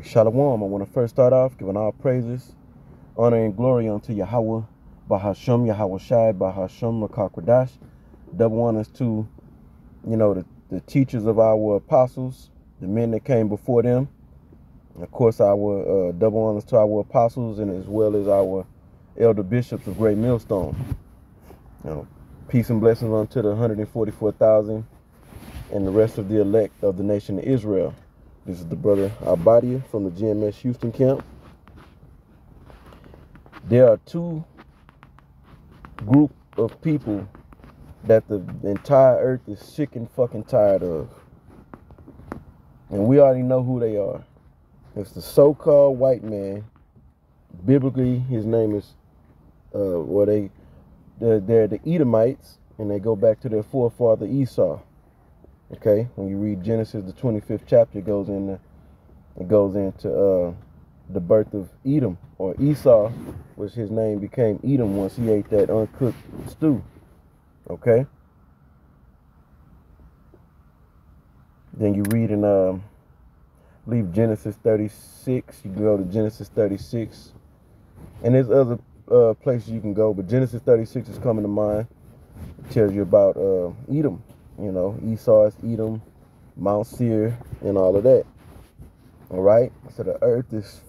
Shalom. I want to first start off giving all praises, honor, and glory unto Yahweh, Bahasham, Yahweh Shai, Bahasham, Rakakwadash. Double honors to, you know, the, the teachers of our apostles, the men that came before them. And of course, our uh, double honors to our apostles and as well as our elder bishops of Great Millstone. You know, peace and blessings unto the 144,000 and the rest of the elect of the nation of Israel. This is the brother Abadia from the GMS Houston camp. There are two group of people that the entire earth is sick and fucking tired of. And we already know who they are. It's the so-called white man. Biblically, his name is, uh, well, they, they're, they're the Edomites, and they go back to their forefather Esau. Okay, when you read Genesis, the 25th chapter, goes into it goes into uh, the birth of Edom or Esau, which his name became Edom once he ate that uncooked stew. Okay. Then you read in um, leave Genesis 36. You can go to Genesis 36, and there's other uh, places you can go, but Genesis 36 is coming to mind. It tells you about uh, Edom you know, Esau's Edom, Mount Seir, and all of that. All right? So the earth is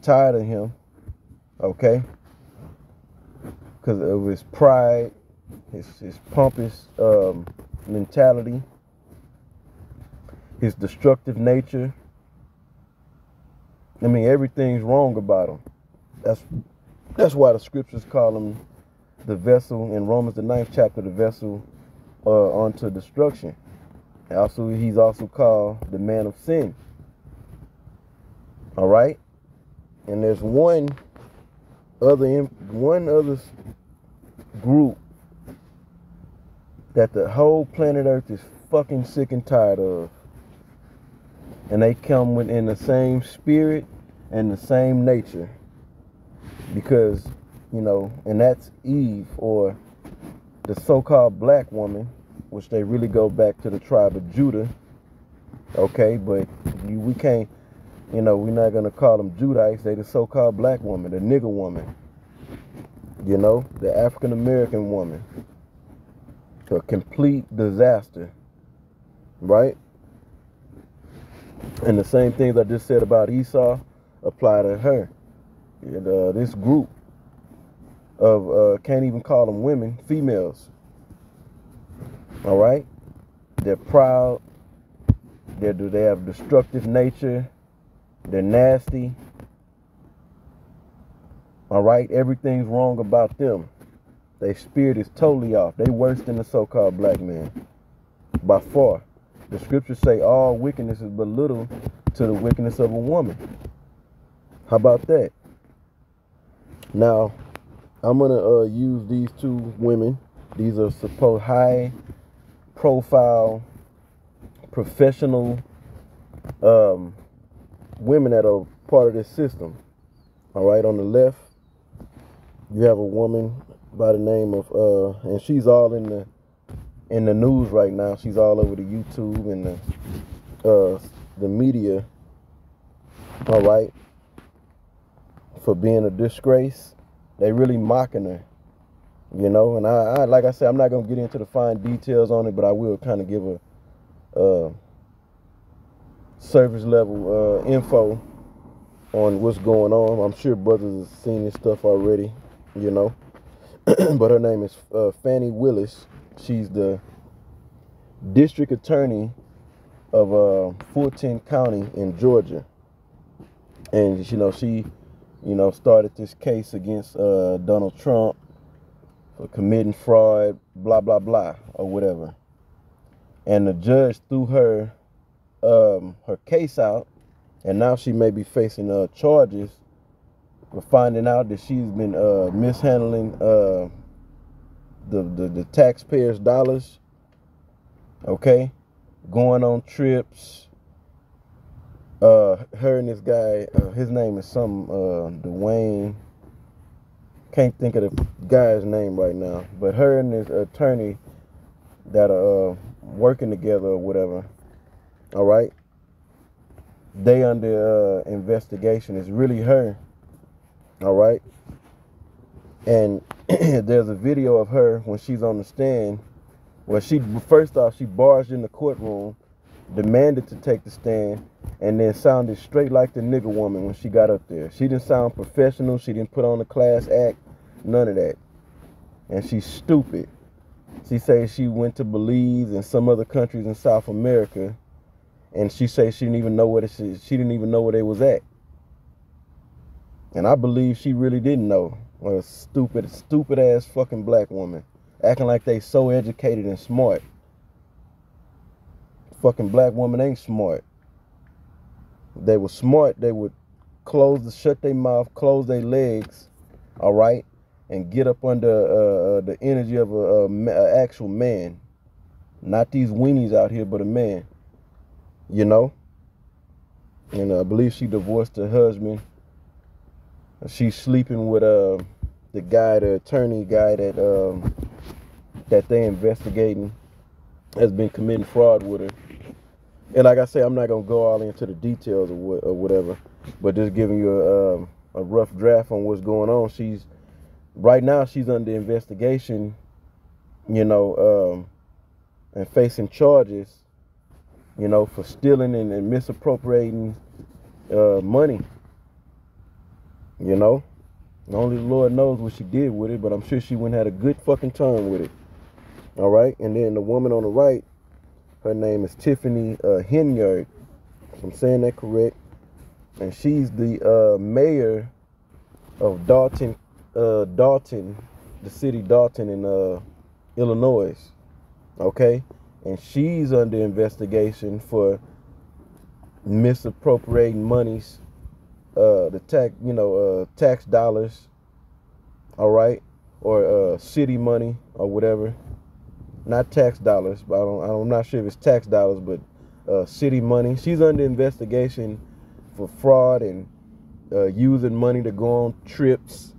tired of him, okay? Because of his pride, his, his pompous um, mentality, his destructive nature. I mean, everything's wrong about him. That's that's why the scriptures call him the vessel in Romans the ninth chapter, the vessel uh, unto destruction. Also, he's also called the man of sin. All right, and there's one other one other group that the whole planet Earth is fucking sick and tired of, and they come within the same spirit and the same nature, because you know, and that's Eve or the so-called black woman, which they really go back to the tribe of Judah. Okay, but we can't, you know, we're not gonna call them Judites. They the so-called black woman, the nigger woman. You know, the African American woman. A complete disaster, right? And the same things I just said about Esau apply to her. And, uh, this group of uh, can't even call them women, females. All right, they're proud. They do they have destructive nature. They're nasty. All right, everything's wrong about them. Their spirit is totally off. They worse than the so-called black man by far. The scriptures say all wickedness is but little to the wickedness of a woman. How about that? Now, I'm gonna uh, use these two women. These are supposed high profile, professional um, women that are part of this system. All right, on the left, you have a woman by the name of, uh, and she's all in the in the news right now. She's all over the YouTube and the uh, the media. All right, for being a disgrace they really mocking her, you know. And I, I like I said, I'm not gonna get into the fine details on it, but I will kind of give a uh, service level uh, info on what's going on. I'm sure brothers have seen this stuff already, you know. but her name is uh, Fani Willis. She's the district attorney of uh, Fulton County in Georgia, and you know she you know, started this case against uh, Donald Trump for committing fraud, blah, blah, blah, or whatever. And the judge threw her um, her case out, and now she may be facing uh, charges for finding out that she's been uh, mishandling uh, the, the, the taxpayers' dollars, okay? Going on trips, uh, her and this guy, uh, his name is some uh, Dwayne. Can't think of the guy's name right now, but her and this attorney that are uh, working together or whatever. All right. they under uh, investigation. It's really her. All right. And there's a video of her when she's on the stand. Well, she first off she barged in the courtroom, demanded to take the stand, and then sounded straight like the nigger woman when she got up there. She didn't sound professional. She didn't put on a class act. None of that. And she's stupid. She says she went to Belize and some other countries in South America, and she says she didn't even know it is. She didn't even know where they was at. And I believe she really didn't know. What a stupid, stupid ass fucking black woman. Acting like they so educated and smart. Fucking black woman ain't smart. They were smart, they would close the shut their mouth, close their legs, all right, and get up under uh, uh, the energy of a, a, a actual man, not these weenies out here, but a man. You know. And I believe she divorced her husband. She's sleeping with uh, the guy, the attorney guy that um, that they investigating has been committing fraud with her. And like I say, I'm not gonna go all into the details what or whatever, but just giving you a, um, a rough draft on what's going on. She's right now she's under investigation, you know, um, and facing charges, you know, for stealing and, and misappropriating uh, money. You know, only the Lord knows what she did with it, but I'm sure she went had a good fucking time with it. All right, and then the woman on the right, her name is Tiffany uh, Henyard. I'm saying that correct, and she's the uh, mayor of Dolton, uh, Dolton, the city Dolton in uh, Illinois. Okay, and she's under investigation for misappropriating monies, uh, the tax, you know, uh, tax dollars. All right, or uh, city money or whatever not tax dollars, but I don't, I'm not sure if it's tax dollars, but uh, city money. She's under investigation for fraud and uh, using money to go on trips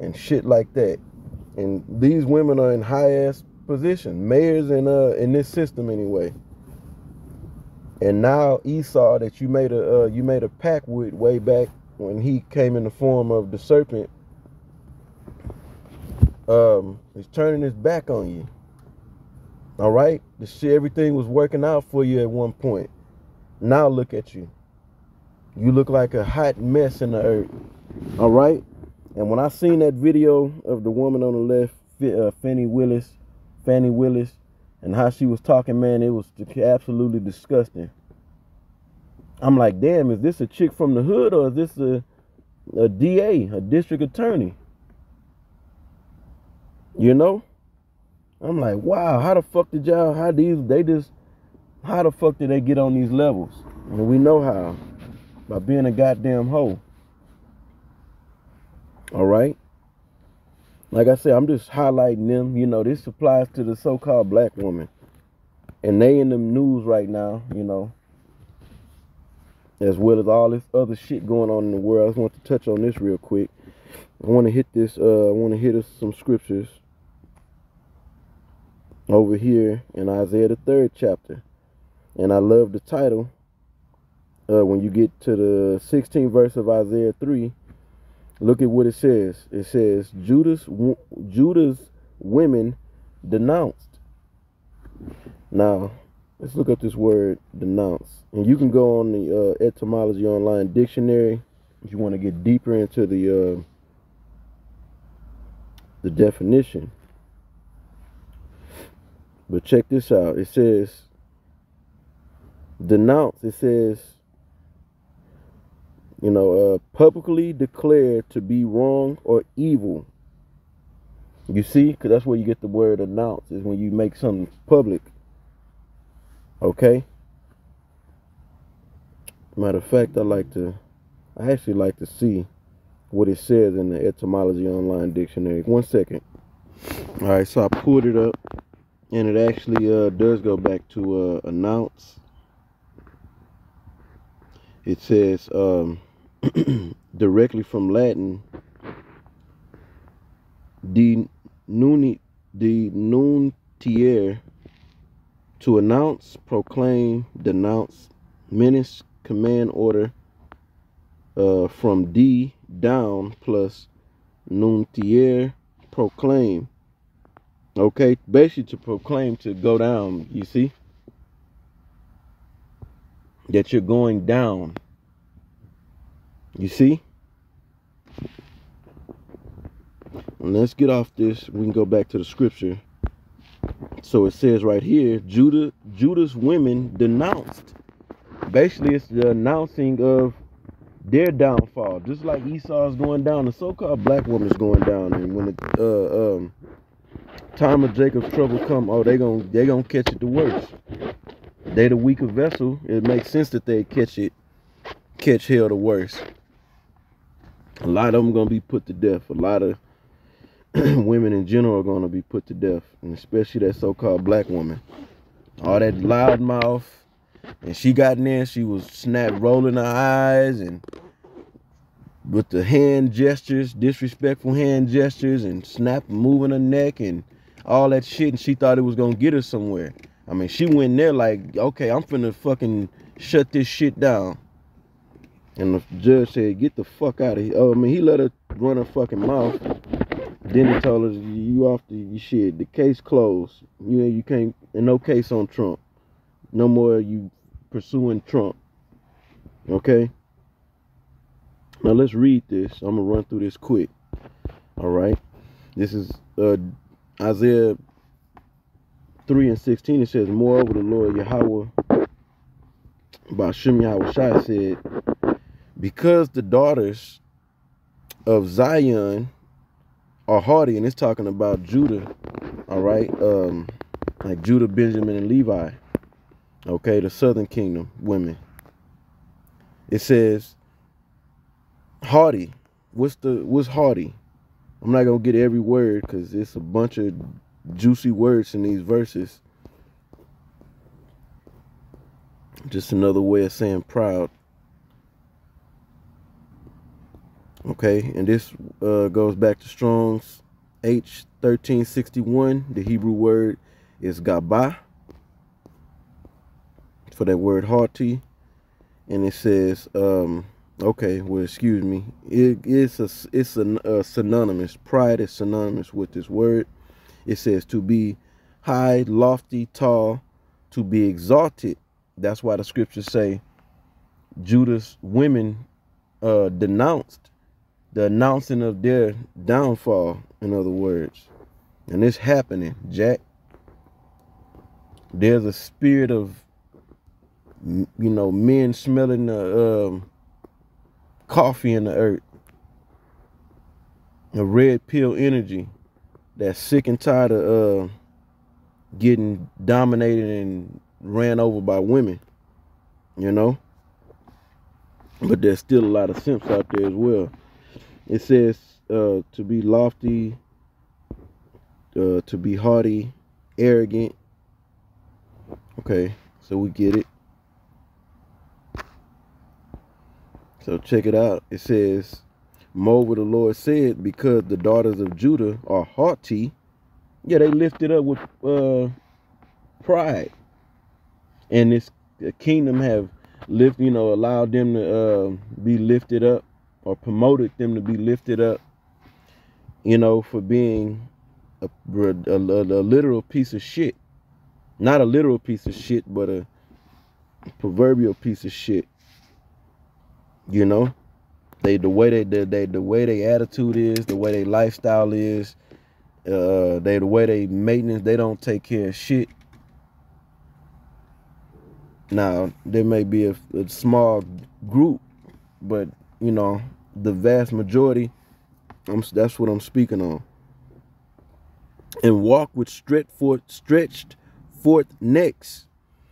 and shit like that. And these women are in high ass position, mayors in uh in this system anyway. And now Esau that you made a uh, you made a pact with way back when he came in the form of the serpent, um, is turning his back on you. All right? The shit, everything was working out for you at one point. Now look at you. You look like a hot mess in the earth. All right? And when I seen that video of the woman on the left, uh, Fani Willis, Fani Willis, and how she was talking, man, it was absolutely disgusting. I'm like, damn, is this a chick from the hood or is this a, a DA, a district attorney? You know? I'm like, wow, how the fuck did y'all, how these, they just, how the fuck did they get on these levels? And we know how, by being a goddamn hoe. All right? Like I said, I'm just highlighting them. You know, this applies to the so-called black woman. And they in the news right now, you know, as well as all this other shit going on in the world. I just want to touch on this real quick. I want to hit this, uh, I want to hit us some scriptures over here in Isaiah the third chapter. And I love the title. Uh, when you get to the 16th verse of Isaiah 3, look at what it says. It says, Judas, Judah's women denounced. Now, let's look up this word denounce. And you can go on the uh, etymology online dictionary if you want to get deeper into the uh, the definition. But check this out. It says, denounce. It says, you know, uh, publicly declared to be wrong or evil. You see, because that's where you get the word announce, is when you make something public. Okay? Matter of fact, I like to, I actually like to see what it says in the etymology online dictionary. One second. All right, so I pulled it up and it actually uh, does go back to uh, announce it says um, directly from latin de nuni de nuntiere to announce proclaim denounce menace command order uh, from D down plus nuntier proclaim. Okay, basically to proclaim to go down, you see? That you're going down. You see? And let's get off this. We can go back to the scripture. So it says right here, Judah, Judah's women denounced. Basically, it's the announcing of their downfall. Just like Esau's going down, the so-called black woman's going down. And when the uh, um, time of Jacob's trouble come, oh, they gonna they gonna catch it the worst. They the weaker vessel. It makes sense that they catch it, catch hell the worst. A lot of them gonna be put to death. A lot of women in general are gonna be put to death, and especially that so-called black woman. All that loud mouth, and she got in there. She was snap rolling her eyes and with the hand gestures, disrespectful hand gestures, and snap moving her neck and all that shit. And she thought it was gonna get her somewhere. I mean, she went there like, okay, I'm finna fucking shut this shit down. And the judge said, get the fuck out of here. Oh, I mean, he let her run her fucking mouth. Then he told her, you off the shit. The case closed. You know, you can't, and no case on Trump. No more you pursuing Trump. Okay? Now let's read this. I'm gonna run through this quick. All right. This is uh, Isaiah 3 and 16. It says, Moreover, the Lord Yahweh Bashem Yahweh Shai said, Because the daughters of Zion are haughty, and it's talking about Judah, all right, um, like Judah, Benjamin, and Levi, okay, the southern kingdom women. It says, haughty. What's the what's haughty? I'm not gonna get every word because it's a bunch of juicy words in these verses. Just another way of saying proud. Okay, and this uh, goes back to Strong's H1361. The Hebrew word is gabah for that word haughty. And it says, um, Okay, well, excuse me. It is a it's a, a, synonymous. Pride is synonymous with this word. It says to be high, lofty, tall, to be exalted. That's why the scriptures say judas women uh, denounced the announcing of their downfall. In other words, and it's happening, Jack. There's a spirit of you know men smelling the. Um, coffee in the earth. A red pill energy that's sick and tired of uh, getting dominated and ran over by women, you know? But there's still a lot of simps out there as well. It says uh, to be lofty, uh, to be haughty, arrogant. Okay, so we get it. So check it out. It says, Moreover, the Lord said, because the daughters of Judah are haughty, yeah, they lifted up with uh, pride. And this kingdom have lift, you know, allowed them to uh, be lifted up or promoted them to be lifted up, you know, for being a, a, a, a literal piece of shit. Not a literal piece of shit, but a proverbial piece of shit. You know, they the way they the, they the way their attitude is, the way their lifestyle is, uh, they the way they maintenance, they don't take care of shit. Now there may be a, a small group, but you know the vast majority. I'm, that's what I'm speaking on. And walk with stretched forth, stretched forth necks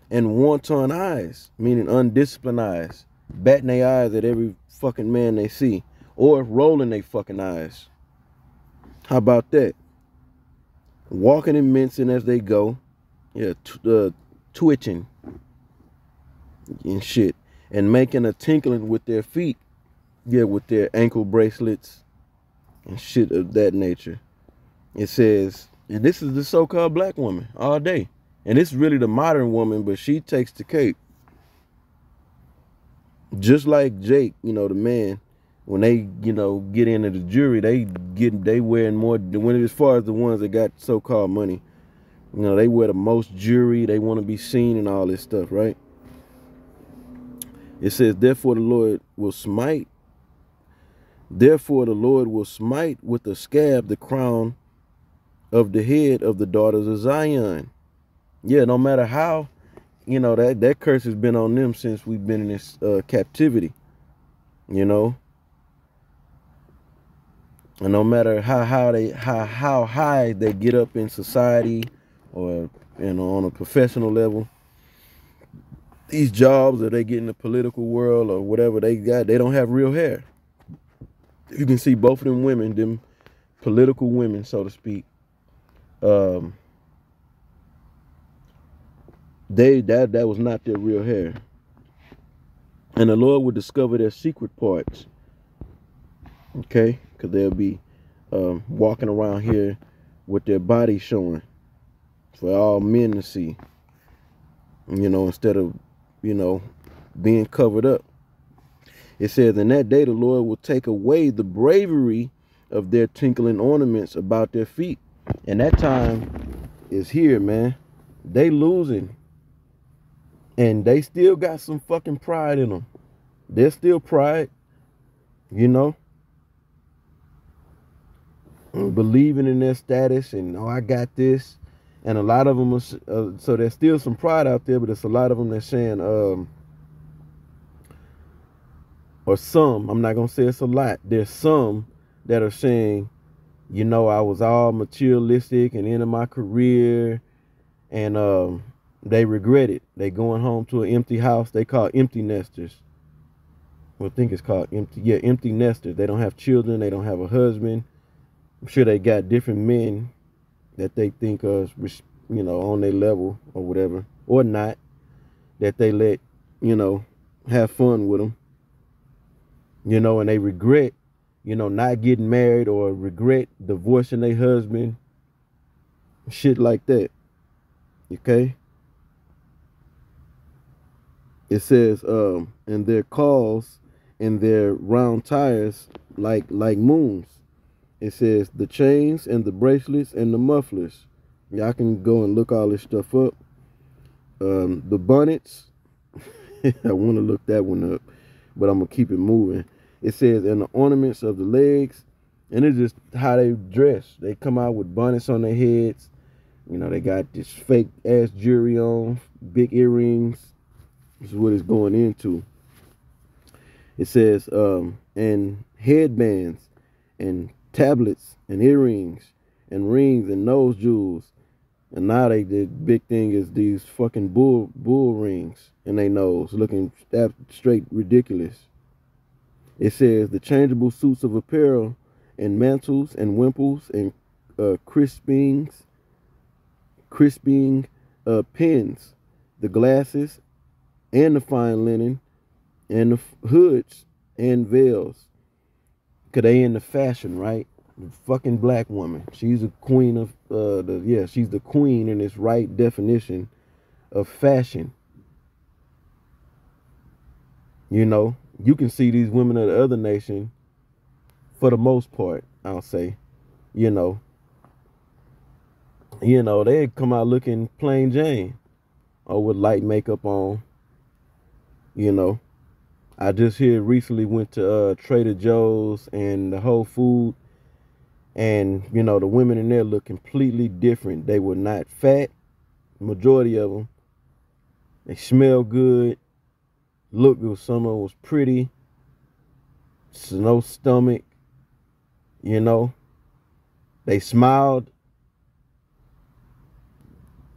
and wanton eyes, meaning undisciplined eyes batting their eyes at every fucking man they see or rolling their fucking eyes. How about that? Walking and mincing as they go. Yeah, uh, twitching and shit. And making a tinkling with their feet. Yeah, with their ankle bracelets and shit of that nature. It says, and this is the so-called black woman all day. And it's really the modern woman, but she takes the cake. Just like Jake, you know, the man, when they, you know, get into the jury, they get they wearing more when as far as the ones that got so called money, you know, they wear the most jewelry, they want to be seen and all this stuff, right? It says, Therefore the Lord will smite, therefore the Lord will smite with a scab the crown of the head of the daughters of Zion. Yeah, no matter how you know that that curse has been on them since we've been in this uh, captivity you know? And no matter how how they how how high they get up in society or you know on a professional level these jobs that they get in the political world or whatever they got they don't have real hair. You can see both of them women them political women so to speak. Um they that that was not their real hair. And the Lord would discover their secret parts. Okay, because they'll be um, walking around here with their body showing for all men to see. You know, instead of you know being covered up. It says, In that day the Lord will take away the bravery of their tinkling ornaments about their feet. And that time is here, man. They losing and they still got some fucking pride in them. There's still pride, you know, believing in their status and oh, I got this. And a lot of them, are, uh, so there's still some pride out there, but it's a lot of them that's saying, um, or some, I'm not gonna say it's a lot. There's some that are saying, you know, I was all materialistic and into my career, and um, they regret it. They going home to an empty house. They call empty nesters. Well, I think it's called empty. Yeah, empty nesters. They don't have children. They don't have a husband. I'm sure they got different men that they think of, you know, on their level or whatever, or not. That they let, you know, have fun with them. You know, and they regret, you know, not getting married or regret divorcing their husband. Shit like that. Okay it says um and their calls and their round tires like like moons. It says the chains and the bracelets and the mufflers. Y'all can go and look all this stuff up. Um the bonnets. I want to look that one up but i'm gonna keep it moving. It says and the ornaments of the legs and it's just how they dress. They come out with bonnets on their heads. You know they got this fake ass jewelry on big earrings this is what it's going into. It says, um, and headbands and tablets and earrings and rings and nose jewels. And now they the big thing is these fucking bull bull rings in their nose, looking that straight ridiculous. It says the changeable suits of apparel and mantles and wimples and uh, crispings, crisping uh, pins, the glasses and the fine linen and the hoods and veils. Cause they in the fashion, right? The fucking black woman. She's a queen of uh the yeah, she's the queen in its right definition of fashion. You know, you can see these women of the other nation for the most part, I'll say, you know. You know, they come out looking plain Jane or with light makeup on you know. I just here recently went to uh, Trader Joe's and the Whole Food, and you know the women in there look completely different. They were not fat, majority of them. They smell good, look good. Some of them was pretty. No stomach, you know. They smiled.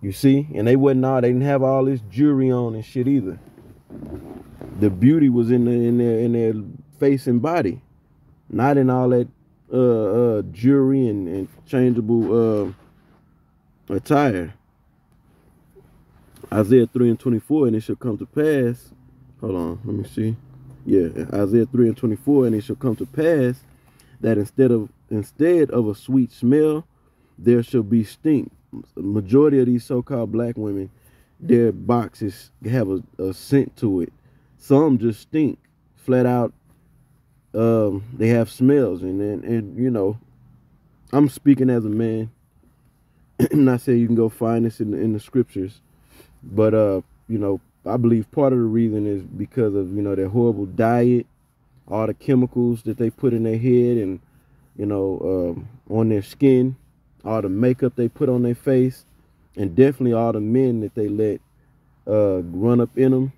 You see, and they wasn't all. They didn't have all this jewelry on and shit either the beauty was in the, in their in their face and body, not in all that uh, uh, jewelry and, and changeable uh, attire. Isaiah 3 and 24, and it shall come to pass. Hold on, let me see. Yeah, Isaiah 3 and 24, and it shall come to pass that instead of instead of a sweet smell, there shall be stink. The majority of these so-called black women, their boxes have a, a scent to it Some just stink, flat out. Um, they have smells, and and, and you know, I'm speaking as a man. I'm not saying you can go find this in the, in the scriptures, but uh, you know, I believe part of the reason is because of you know their horrible diet, all the chemicals that they put in their head, and you know, um, on their skin, all the makeup they put on their face, and definitely all the men that they let uh, run up in them.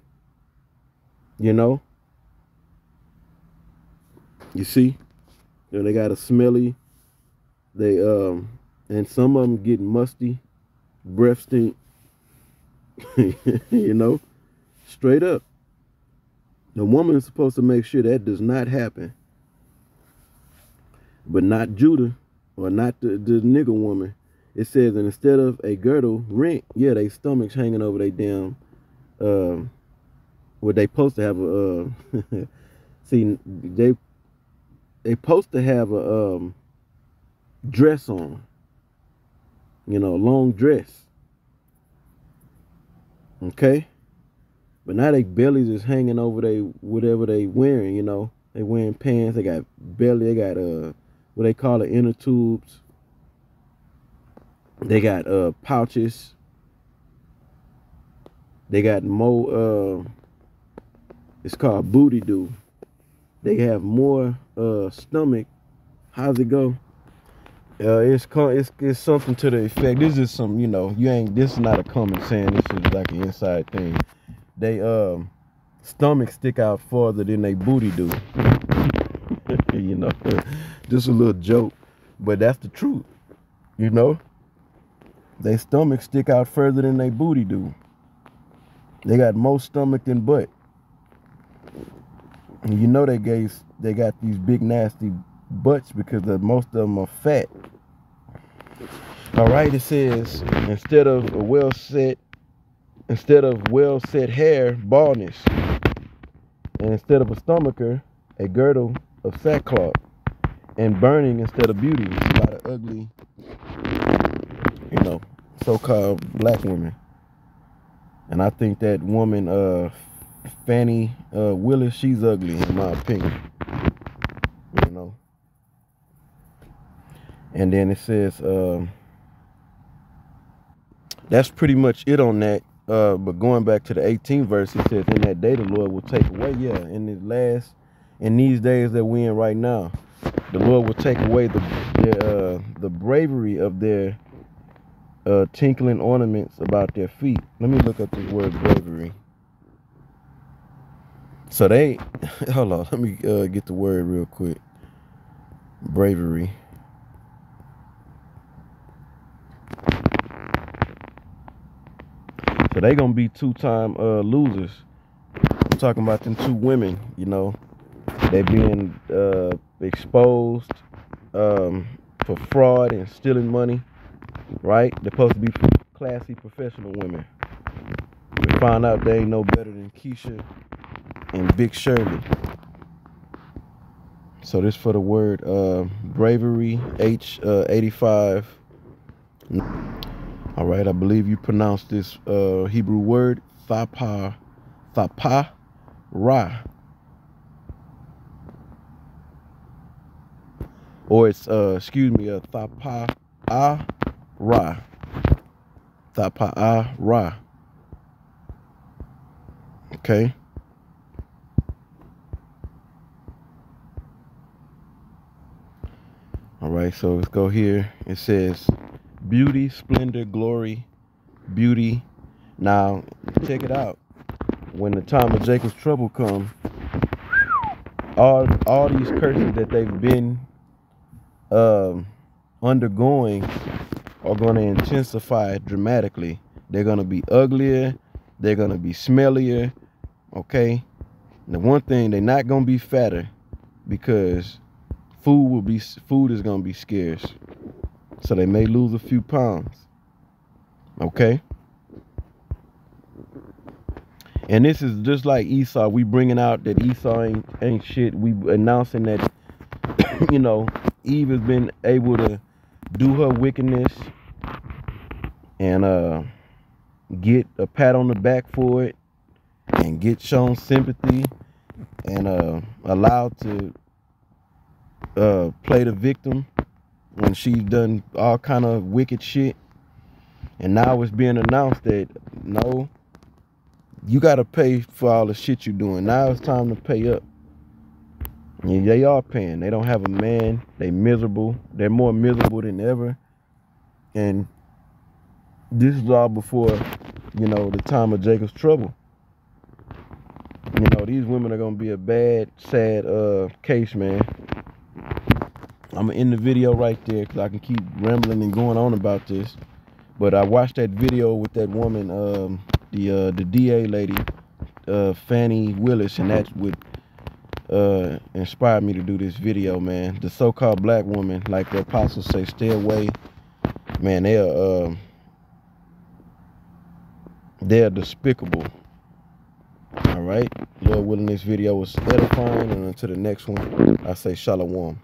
You know, you see, you know, they got a smelly. They um, and some of them get musty, breath stink. you know, straight up. The woman is supposed to make sure that does not happen but not Judah or not the, the nigger woman. It says, and instead of a girdle, rent, yeah, they stomachs hanging over their damn, um, what they supposed to have a, uh, see, they, they supposed to have a um, dress on, you know, a long dress. Okay? But now they bellies is hanging over they whatever they wearing, you know. They wearing pants, they got belly, they got uh what they call it inner tubes. They got uh pouches. They got more uh it's called booty do. They have more uh stomach. How's it go? Uh, it's it's it's something to the effect. This is some, you know, you ain't. This is not a common saying. This is like an inside thing. They um stomach stick out farther than they booty do. you know, just a little joke, but that's the truth. You know, they stomach stick out further than they booty do. They got more stomach than butt. And you know they gave they got these big nasty butts because the, most of them are fat. All right, it says instead of a well set, instead of well set hair, baldness, and instead of a stomacher, a girdle of sackcloth and burning instead of beauty. It's a lot of ugly, so-called black women. And I think that woman, uh, Fani uh, Willis, she's ugly in my opinion. You know. And then it says, um, that's pretty much it on that. Uh, but going back to the 18th verse, it says, in that day the Lord will take away, yeah, in last in these days that we're in right now. The Lord will take away the the, uh, the bravery of their uh, tinkling ornaments about their feet. Let me look up this word bravery. So they, hold on, let me uh, get the word real quick. Bravery. So they gonna be two-time uh, losers. I'm talking about them two women, you know. They being uh, exposed um, for fraud and stealing money, right? They're supposed to be classy professional women. We find out they ain't no better than Keisha and Big Shirley. So this for the word uh, bravery H uh, 85. All right, I believe you pronounced this uh, Hebrew word thapa, thapa, ra. or it's uh excuse me a thapa a ra. Thapa a ra. Okay. All right so let's go here. It says beauty splendor glory beauty. Now check it out. When the time of jacob's trouble come all all these curses that they've been um, undergoing are going to intensify dramatically. They're going to be uglier. They're going to be smellier. Okay. The one thing they're not going to be fatter because food will be food is going to be scarce. So they may lose a few pounds. Okay. And this is just like Esau. We bringing out that Esau ain't, ain't shit. We announcing that, you know, Eve has been able to do her wickedness and uh, get a pat on the back for it and get shown sympathy and uh, allowed to uh, play the victim when she's done all kind of wicked shit. And now it's being announced that no, you got to pay for all the shit you're doing. Now it's time to pay up. And they are paying. They don't have a man. They miserable. They're more miserable than ever. And this is all before, you know, the time of Jacob's trouble. You know, these women are gonna be a bad, sad uh case, man. I'm gonna end the video right there because I can keep rambling and going on about this. But I watched that video with that woman, um, the uh, the DA lady, uh, Fani Willis, and that's what uh, inspired me to do this video, man. The so-called black woman, like the apostles say, stay away. Man, they are uh, they are despicable. All right. Lord willing, this video was edifying, and until the next one, I say shalom.